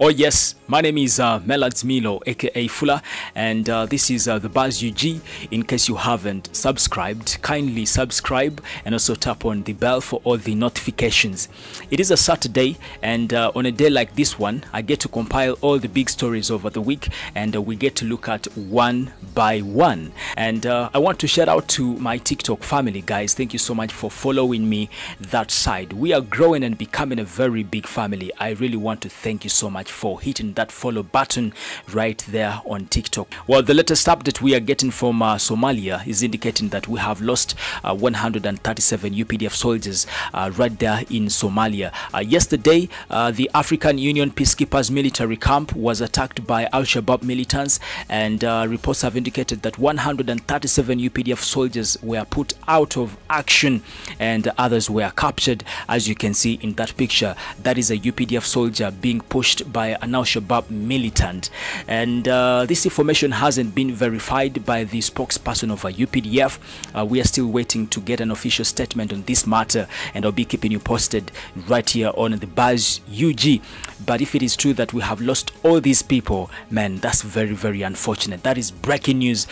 Oh yes, my name is uh, Melad Milo, aka Fuller, and uh, this is uh, the Buzz UG. In case you haven't subscribed, kindly subscribe and also tap on the bell for all the notifications. It is a Saturday, and uh, on a day like this one, I get to compile all the big stories over the week, and uh, we get to look at one by one. And uh, I want to shout out to my TikTok family, guys. Thank you so much for following me that side. We are growing and becoming a very big family. I really want to thank you so much for hitting that follow button right there on TikTok. Well, the latest update we are getting from uh, Somalia is indicating that we have lost uh, 137 UPDF soldiers uh, right there in Somalia. Uh, yesterday, uh, the African Union Peacekeepers military camp was attacked by Al Shabaab militants, and uh, reports have indicated that 137 UPDF soldiers were put out of action and others were captured. As you can see in that picture, that is a UPDF soldier being pushed by an Al Shabaab militant. And uh, this information hasn't been verified by the spokesperson of UPDF. Uh, we are still waiting to get an official statement on this matter, and I'll be keeping you posted right here on the Buzz UG. But if it is true that we have lost all these people, man, that's very, very unfortunate. That is breaking news.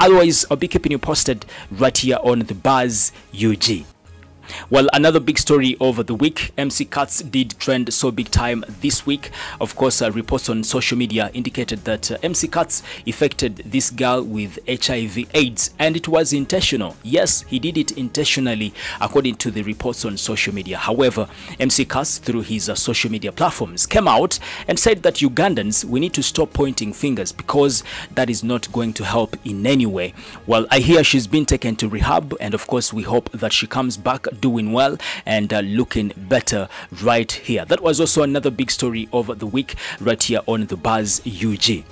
Otherwise, I'll be keeping you posted right here on the Buzz UG. Well, another big story over the week. MC Kats did trend so big time this week. Of course, uh, reports on social media indicated that uh, MC Kats affected this girl with HIV/AIDS, and it was intentional. Yes, he did it intentionally, according to the reports on social media. However, MC Kats, through his uh, social media platforms, came out and said that Ugandans, we need to stop pointing fingers because that is not going to help in any way. Well, I hear she's been taken to rehab, and of course, we hope that she comes back doing well and uh, looking better right here. That was also another big story over the week right here on the Buzz UG.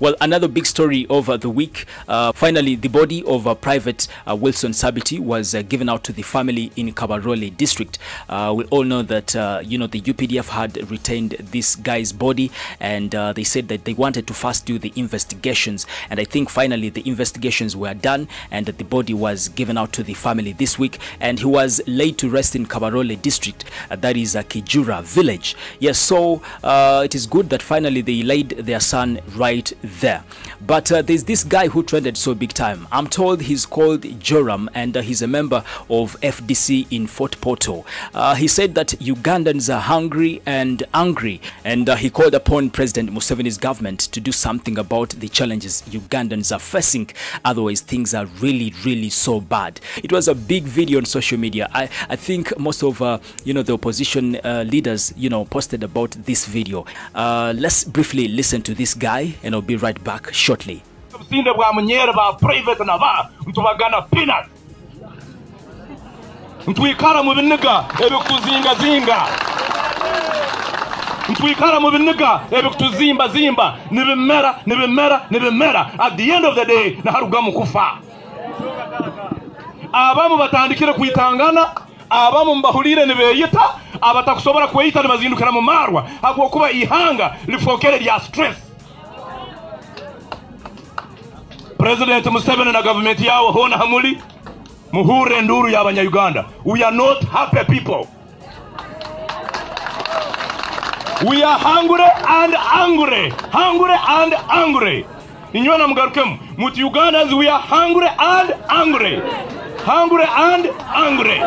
Well, another big story over the week. Uh, finally, the body of uh, Private uh, Wilson Sabiiti was uh, given out to the family in Kabarole district. Uh, we all know that uh, you know the UPDF had retained this guy's body, and uh, they said that they wanted to first do the investigations. And I think finally the investigations were done, and the body was given out to the family this week. And he was laid to rest in Kabarole district, uh, that is uh, Kijura village. Yes, so uh, it is good that finally they laid their son right there. But uh, there's this guy who trended so big time. I'm told he's called Joram and uh, he's a member of FDC in Fort Portal. Uh, he said that Ugandans are hungry and angry, and uh, he called upon President Museveni's government to do something about the challenges Ugandans are facing. Otherwise, things are really, really so bad. It was a big video on social media. I, I think most of uh, you know the opposition uh, leaders you know posted about this video. Let's briefly listen to this guy, and I'll be right back shortly. at the end of the day naharugamu kufa. Abamu abamu marwa. Ihanga lifokere stress president museveni na gavumenti yao hona hamuli? Muhure nduru y'abanyayuganda we are not happy people. We are hungry and angry. Hungry and angry. Inywe namugarukemu muti ugandans we are hungry and angry. Hungry and angry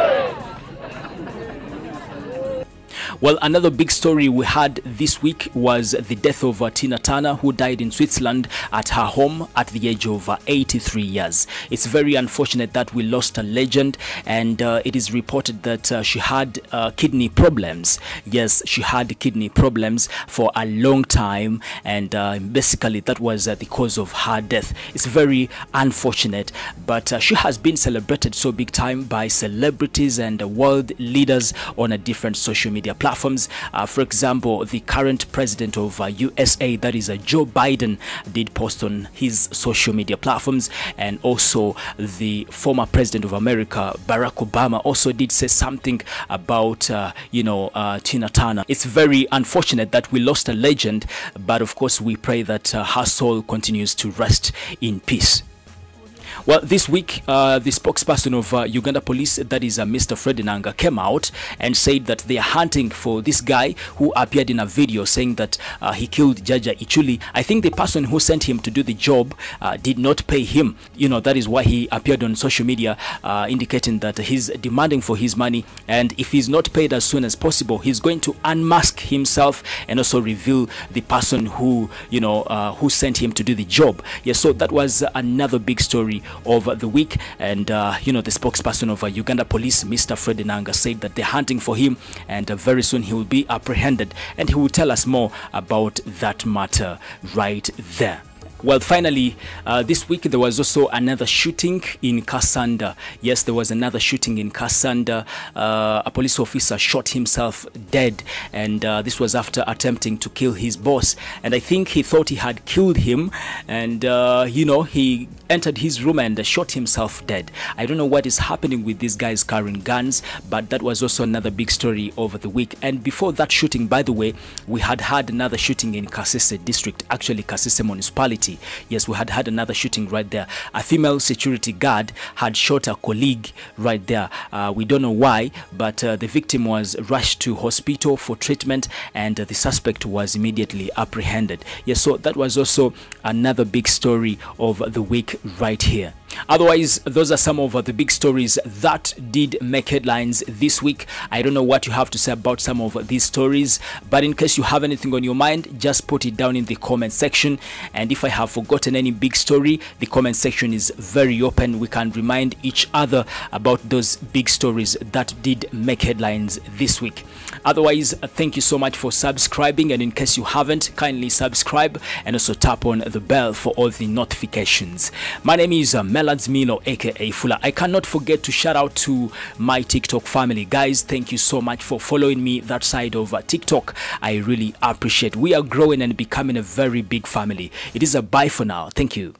Well, another big story we had this week was the death of uh, Tina Turner, who died in Switzerland at her home at the age of uh, 83 years. It's very unfortunate that we lost a legend, and uh, it is reported that uh, she had uh, kidney problems. Yes, she had kidney problems for a long time, and uh, basically that was the cause of her death. It's very unfortunate, but she has been celebrated so big time by celebrities and world leaders on a different social media platforms. Uh, for example, the current president of uh, USA, that is uh, Joe Biden, did post on his social media platforms, and also the former president of America, Barack Obama, also did say something about uh, you know uh, Tina Turner. It's very unfortunate that we lost a legend, but of course we pray that uh, her soul continues to rest in peace. Well, this week, uh, the spokesperson of uh, Uganda Police, that is uh, Mr. Fred Enanga, came out and said that they are hunting for this guy who appeared in a video saying that uh, he killed Jaja Ichuli. I think the person who sent him to do the job uh, did not pay him. You know, that is why he appeared on social media uh, indicating that he's demanding for his money. And if he's not paid as soon as possible, he's going to unmask himself and also reveal the person who, you know, who sent him to do the job. Yes, so that was another big story of the week. And, uh, you know, the spokesperson of uh, Uganda Police, Mr. Fred Enanga, said that they're hunting for him and uh, very soon he will be apprehended. And he will tell us more about that matter right there. Well, finally, uh, this week there was also another shooting in Kasanda. Yes, there was another shooting in Kasanda. Uh, a police officer shot himself dead, and uh, this was after attempting to kill his boss. And I think he thought he had killed him, and uh, you know, he entered his room and shot himself dead. I don't know what is happening with these guys carrying guns, but that was also another big story over the week. And before that shooting, by the way, we had had another shooting in Kasese district, actually Kasese municipality. Yes, we had had another shooting right there. A female security guard had shot a colleague right there. Uh, we don't know why, but uh, the victim was rushed to hospital for treatment and uh, the suspect was immediately apprehended. Yes, so that was also another big story of the week right here. Otherwise, those are some of the big stories that did make headlines this week. I don't know what you have to say about some of these stories, but in case you have anything on your mind, just put it down in the comment section. And if I have forgotten any big story, the comment section is very open. We can remind each other about those big stories that did make headlines this week. Otherwise, thank you so much for subscribing. And in case you haven't, kindly subscribe and also tap on the bell for all the notifications. My name is uh, Melads Milo, aka Fula. I cannot forget to shout out to my TikTok family. Guys, thank you so much for following me that side of uh, TikTok. I really appreciate. We are growing and becoming a very big family. It is a bye for now. Thank you.